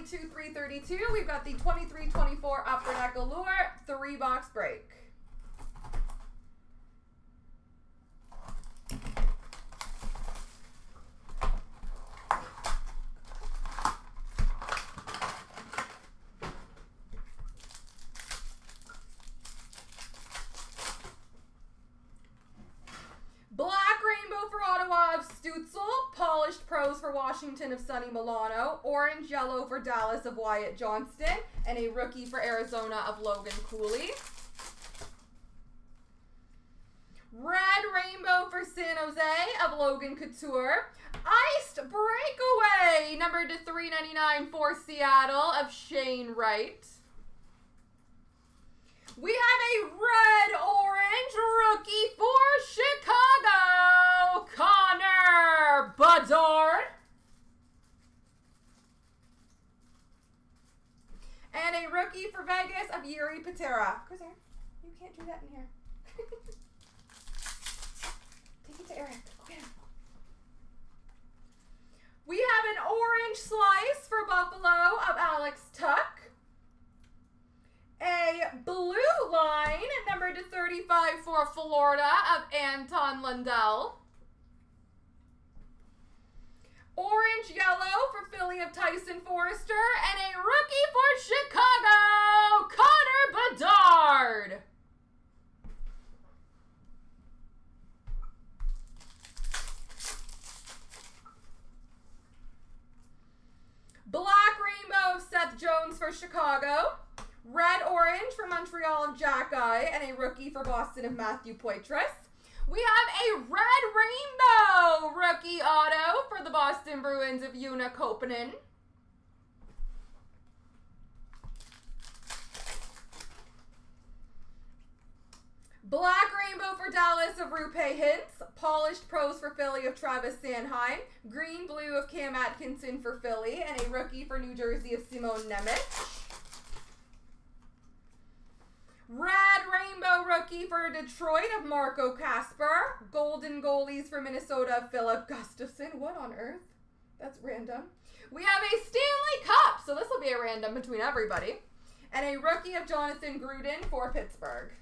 22 332. We've got the 23 24 Upper Allure, three box break. Black Rainbow for Ottawa of Stützle. Polished Pros for Washington of Sonny Milano. Orange Yellow for Dallas of Wyatt Johnston. And a rookie for Arizona of Logan Cooley. Red Rainbow for San Jose of Logan Couture. Iced Breakaway, number to 399 for Seattle of Shane Wright. We have a red orange rookie for Chicago, Connor Bedard. And a rookie for Vegas of Jiri Patera. Who's there? You can't do that in here. Take it to Eric. Go. We have an orange slice for Buffalo of Alex Tuch a blue line, number to 35 for Florida of Anton Lundell. Orange yellow for Philly of Tyson Foerster. And a rookie for Chicago, Connor Bedard. Black Rainbow of Seth Jones for Red Orange for Montreal of Xhekaj and a rookie for Boston of Matthew Poitras. We have a Red Rainbow rookie auto for the Boston Bruins of Joona Koppanen. Black Rainbow for Dallas of Roope Hintz. Polished Pros for Philly of Travis Sanheim. Green Blue of Cam Atkinson for Philly. And a rookie for New Jersey of Simon Nemec. Red For Detroit of Marco Kasper. Golden goalies for Minnesota of Filip Gustavsson. What on earth? That's random. We have a Stanley Cup, so this will be a random between everybody. And a rookie of Jonathan Gruden for Pittsburgh.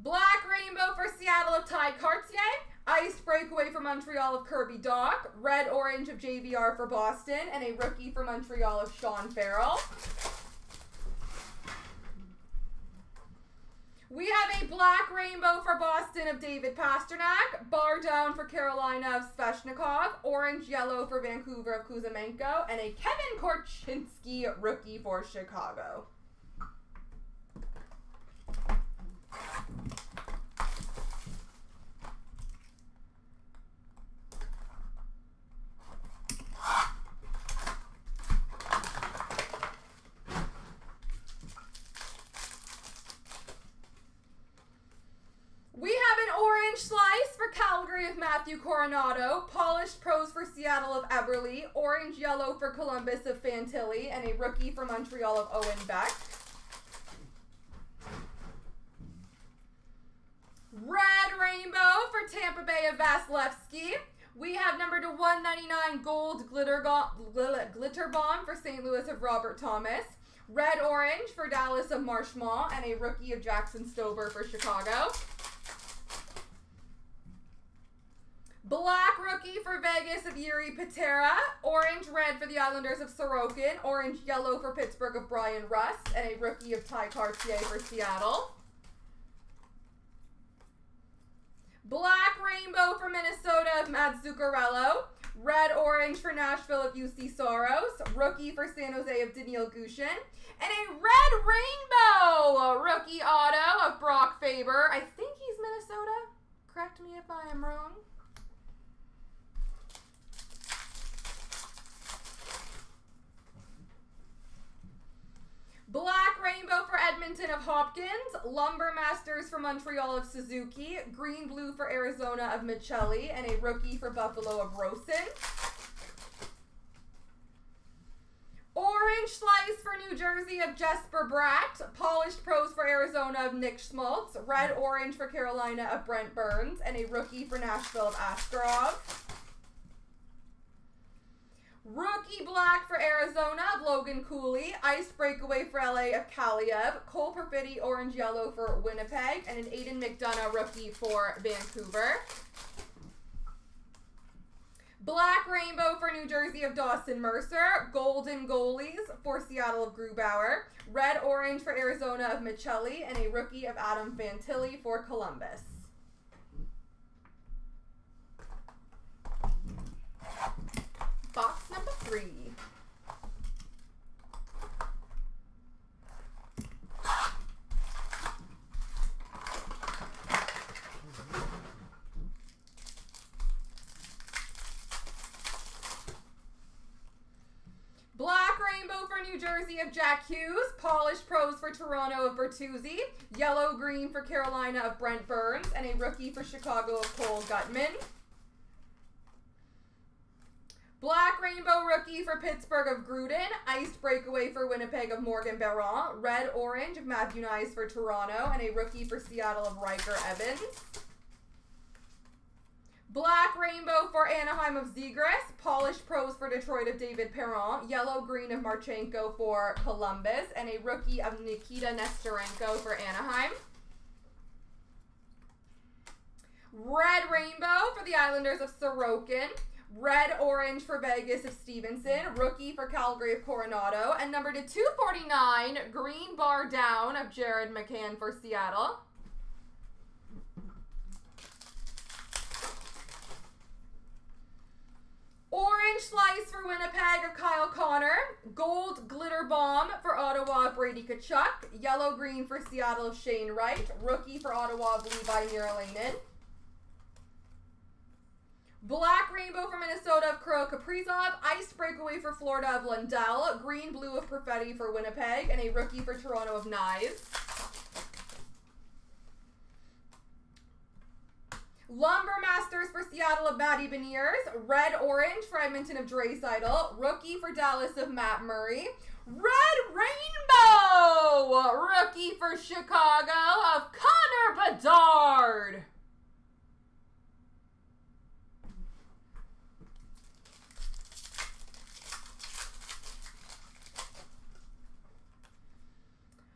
Black Rainbow for Seattle of Tye Kartye. Iced breakaway for Montreal of Kirby Dach. Red Orange of JVR for Boston. And a rookie for Montreal of Sean Farrell. We have a black rainbow for Boston of David Pastrnak. Bar down for Carolina of Svechnikov. Orange yellow for Vancouver of Kuzmenko. And a Kevin Korchinski rookie for Chicago. We have an orange slice for Calgary of Matthew Coronato, polished pros for Seattle of Eberle, orange yellow for Columbus of Fantilli, and a rookie for Montreal of Owen Beck. Red rainbow for Tampa Bay of Vasilevskiy. We have number to 199 gold glitter, glitter bomb for St. Louis of Robert Thomas. Red orange for Dallas of Marchment, and a rookie of Jaxson Stauber for Chicago. Black rookie for Vegas of Jiri Patera. Orange red for the Islanders of Sorokin. Orange yellow for Pittsburgh of Bryan Rust. And a rookie of Tye Kartye for Seattle. Black rainbow for Minnesota of Matt Zuccarello. Red orange for Nashville of Juuse Saros. Rookie for San Jose of Daniil Gushchin. And a red rainbow rookie auto of Brock Faber. I think he's Minnesota. Correct me if I am wrong. Black Edmonton of Hopkins. Lumber Masters for Montreal of Suzuki. Green Blue for Arizona of Maccelli. And a rookie for Buffalo of Rosen. Orange Slice for New Jersey of Jesper Bratt. Polished Pros for Arizona of Nick Schmaltz. Red Orange for Carolina of Brent Burns. And a rookie for Nashville of Askarov. Rookie black for Arizona of Logan Cooley. Ice breakaway for LA of Kaliyev. Cole Perfetti orange yellow for Winnipeg. And an Aidan McDonough rookie for Vancouver. Black rainbow for New Jersey of Dawson Mercer. Golden goalies for Seattle of Grubauer. Red orange for Arizona of Maccelli. And a rookie of Adam Fantilli for Columbus. Box number three. Black rainbow for New Jersey of Jack Hughes. Polished pros for Toronto of Bertuzzi. Yellow green for Carolina of Brent Burns. And a rookie for Chicago of Cole Guttman. Black Rainbow Rookie for Pittsburgh of Gruden. Iced Breakaway for Winnipeg of Morgan Barron. Red Orange of Matthew Knies for Toronto. And a Rookie for Seattle of Ryker Evans. Black Rainbow for Anaheim of Zegras. Polished Pros for Detroit of David Perron. Yellow Green of Marchenko for Columbus. And a Rookie of Nikita Nesterenko for Anaheim. Red Rainbow for the Islanders of Sorokin. Red Orange for Vegas of Stevenson. Rookie for Calgary of Coronato. And number to 249, Green Bar Down of Jared McCann for Seattle. Orange Slice for Winnipeg of Kyle Connor. Gold Glitter Bomb for Ottawa of Brady Tkachuk. Yellow Green for Seattle of Shane Wright. Rookie for Ottawa of Leevi Meriläinen. Black Rainbow for Minnesota of Kirill Kaprizov. Ice Breakaway for Florida of Lundell. Green Blue of Perfetti for Winnipeg. And a rookie for Toronto of Knies. Lumber Masters for Seattle of Matty Beniers. Red Orange for Edmonton of Draisaitl. Rookie for Dallas of Matt Murray. Red Rainbow! Rookie for Chicago of Connor Bedard.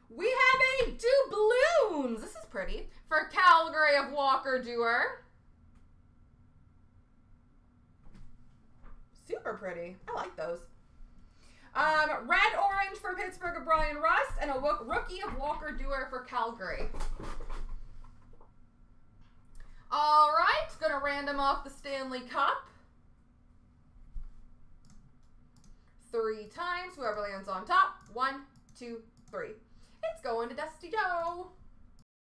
We have a doubloons. This is pretty. For Calgary of Walker Duehr. Super pretty. I like those. Um, red orange for Pittsburgh of Bryan Rust, and a rookie of Walker Duehr for Calgary. All right, gonna random off the Stanley Cup. Three times, whoever lands on top. One, two, three. It's going to Dusty Joe.